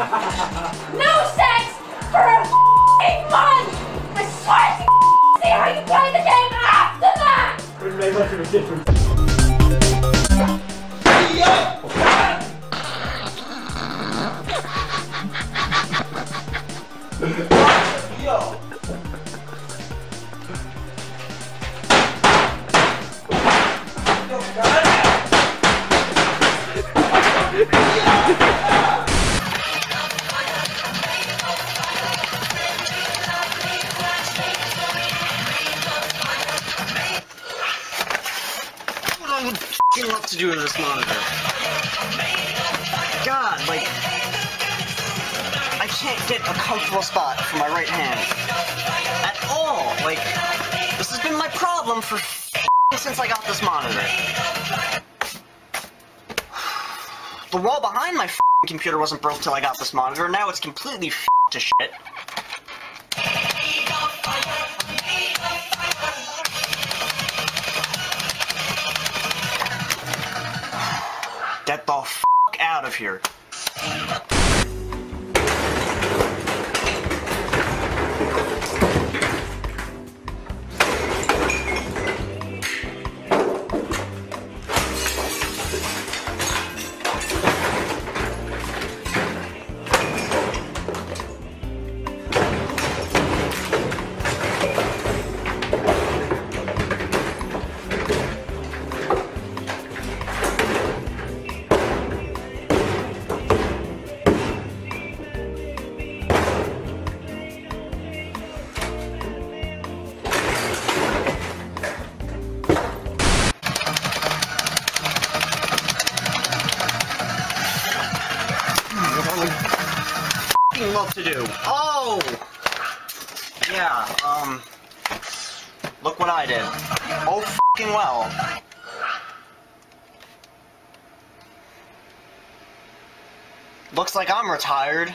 No sex for a f***ing month! I swear to f***ing see how you play the game after that! Wouldn't make much of a difference. What to do with this monitor? God, like, I can't get a comfortable spot for my right hand at all. Like, this has been my problem for since I got this monitor. The wall behind my computer wasn't broke till I got this monitor. Now it's completely to shit. Get the f out of here. To do. Oh! Yeah, um. Look what I did. Oh, f***ing well. Looks like I'm retired.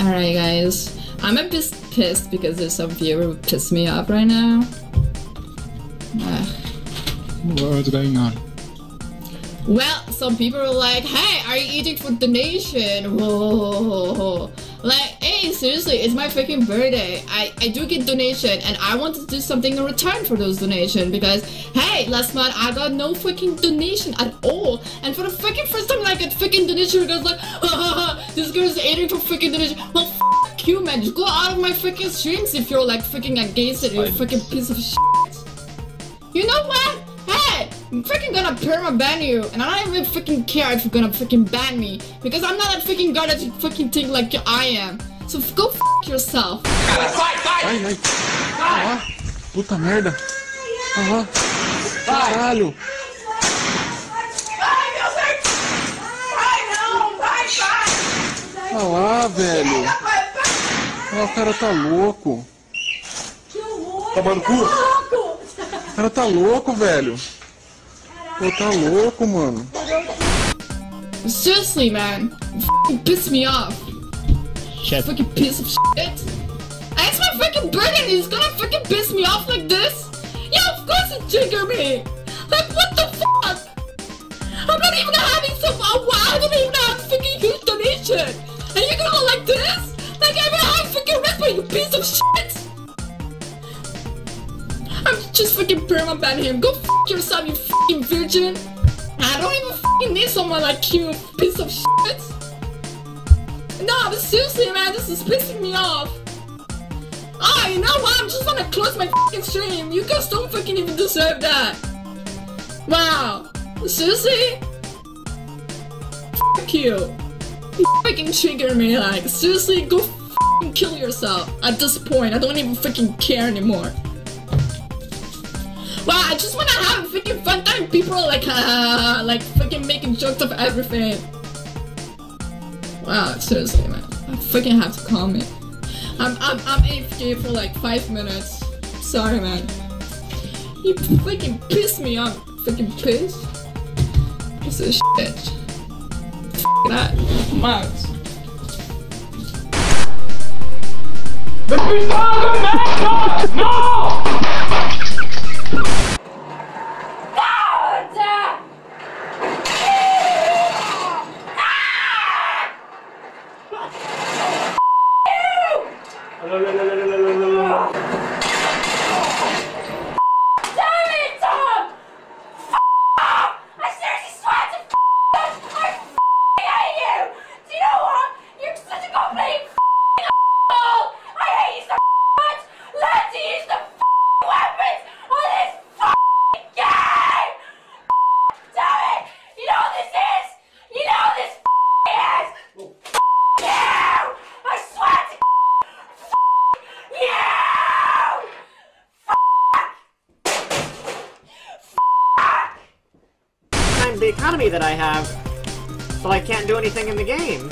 Alright guys, I'm a bit pissed because there's some viewer who pissed me off right now. Ugh. What's going on? Well, some people are like, hey, are you eating for donation? Whoa. Like, hey, seriously, it's my freaking birthday. I, I do get donation and I want to do something in return for those donation because, hey, last month I got no freaking donation at all. And for the freaking first time I get freaking donation, guys like, ha ha ha, this girl's eating for freaking donation. Well, f you, man. Just go out of my freaking streams if you're like freaking against it, you freaking piece of shit. You know what? I'm freaking gonna perma ban you, and I don't even freaking care if you're gonna freaking ban me, because I'm not a freaking guy that you freaking think like I am. So f go f yourself. Ai, ai. Olha lá. Puta merda. Olha lá. Caralho. Ai, meu Deus! Vai não! Vai, vai! Olha lá, velho. Vai, vai! Olha, o cara tá louco. Que horror! Tá no cu? Louco! O cara tá louco, velho. Pô, tá louco, mano. Seriously, man, you piss me off. Shit. Fucking piece of shit. And it's my freaking birthday, and he's gonna freaking piss me off like this? Yeah, of course it trigger me. Like what the fuck? I'm not even having some. Uh, wow, I don't even have freaking huge donation, and you're gonna go like this? Like I even have freaking respect, you piece of shit. I'm just freaking permaban him. Go f yourself, you fucking virgin. I don't even fucking need someone like you, piece of shit. No, but seriously, man, this is pissing me off. Ah, you know what? I'm just gonna close my fucking stream. You guys don't fucking even deserve that. Wow. Seriously? Fuck you. You fucking trigger me, like, seriously, go fucking kill yourself. At this point, I don't even fucking care anymore. Wow, I just wanna have freaking fun time. People are like, uh, like fucking making jokes of everything. Wow, seriously, man. I freaking have to calm it. I'm, I'm, I'm AFK for like five minutes. Sorry, man. You freaking pissed me off. Freaking pissed. Piece of shit. That. Max. God! Damn it, Tom! I seriously swear to I f***ing hate you! Do you know what? You're such a complete f***ing asshole! I hate you so much! Learn to use the f***ing weapons on this f***ing game! Damn it! You know what this is? You know what this f***ing is? F*** you! I swear to f*** you! time the economy that I have, but I can't do anything in the game.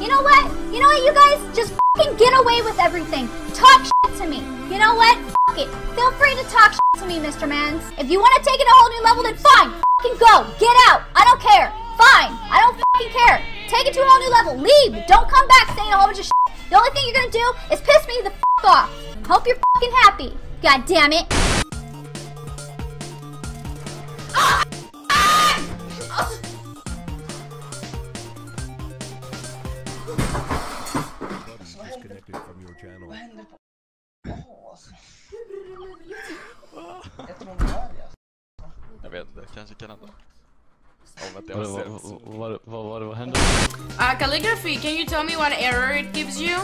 You know what? You know what, you guys? Just get away with everything. Talk shit to me. You know what? Fuck it. Feel free to talk shit to me, Mr. Mans. If you want to take it a whole new level, then fine. Fucking go. Get out. I don't care. Fine. I don't care. Take it to a whole new level. Leave. Don't come back saying a whole bunch of shit. The only thing you're gonna do is piss me the fuck off. Hope you're fucking happy. God damn it. disconnected from your channel. Jag vet hända. Om att jag Vad, har vad, sett. vad, vad, vad, vad hände? Uh, calligraphy, can you tell me what error it gives you?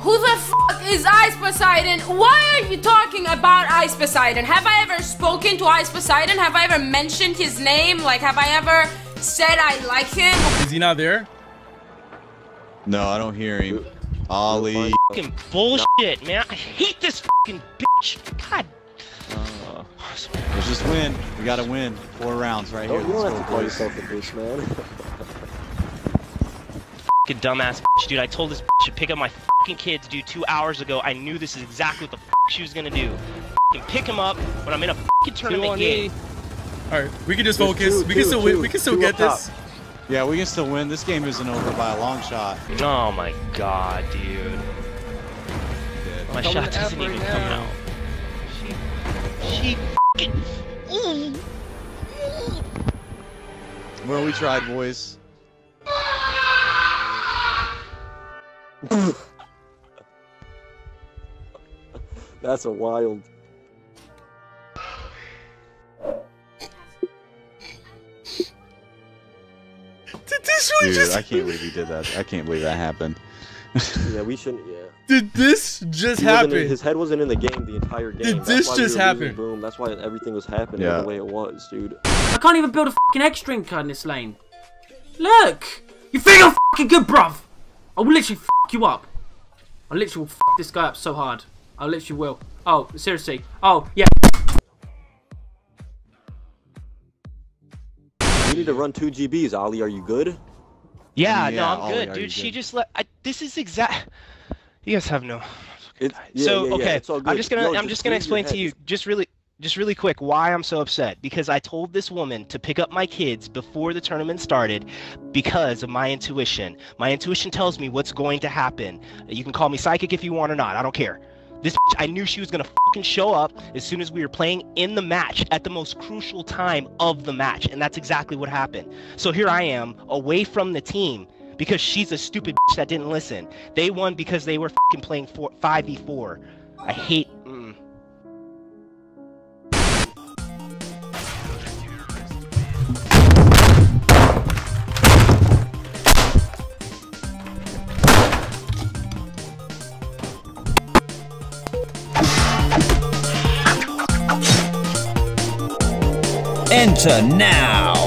Who the fuck is Ice Poseidon? Why are you talking about Ice Poseidon? Have I ever spoken to Ice Poseidon? Have I ever mentioned his name? Like, have I ever said I like him? Is he not there? No, I don't hear him. Ollie. Fucking bullshit, man. I hate this fucking bitch. God. Let's just win. We gotta win. Four rounds right here. you don't Let's have to go, call boys. yourself a bitch, man. Fucking dumbass bitch, dude. I told this bitch to pick up my fucking kids, dude, two hours ago. I knew this is exactly what the fuck she was gonna do. Fucking pick him up when I'm in a fucking tournament game. All right, we can just There's focus. two, we can two, still win. two, We can still two get up this. Yeah, we can still win. This game isn't over by a long shot. Oh my god, dude. My shot doesn't even right come out. She, she fucking. Well, we tried, boys. That's a wild. Did this really Dude, just? I can't believe he did that. I can't believe that happened. Yeah, we shouldn't. Yeah. Did this just He wasn't in- happen? his head wasn't in the game the entire game. Did That's this why we just happen? Boom. That's why everything was happening Yeah. the way it was, dude. I can't even build a fucking egg drinker in this lane. Look! You think I'm fucking good, bruv? I will literally fuck you up. I literally will fuck this guy up so hard. I literally will. Oh, seriously. Oh, yeah. We need to run two GBs. Ali, are you good? Yeah, Yeah, no, I'm Ollie, good, dude. you She good? just let. I, this is exact. You guys have no. It, yeah, so yeah, okay, I'm just gonna I'm just gonna explain to you just really just really quick why I'm so upset because I told this woman to pick up my kids before the tournament started because of my intuition. My intuition tells me what's going to happen. You can call me psychic if you want or not. I don't care. This bitch, I knew she was gonna fucking show up as soon as we were playing in the match at the most crucial time of the match, and that's exactly what happened. So here I am away from the team because she's a stupid bitch that didn't listen. They won because they were fucking playing four, 5v4. I hate. Mm. Enter now!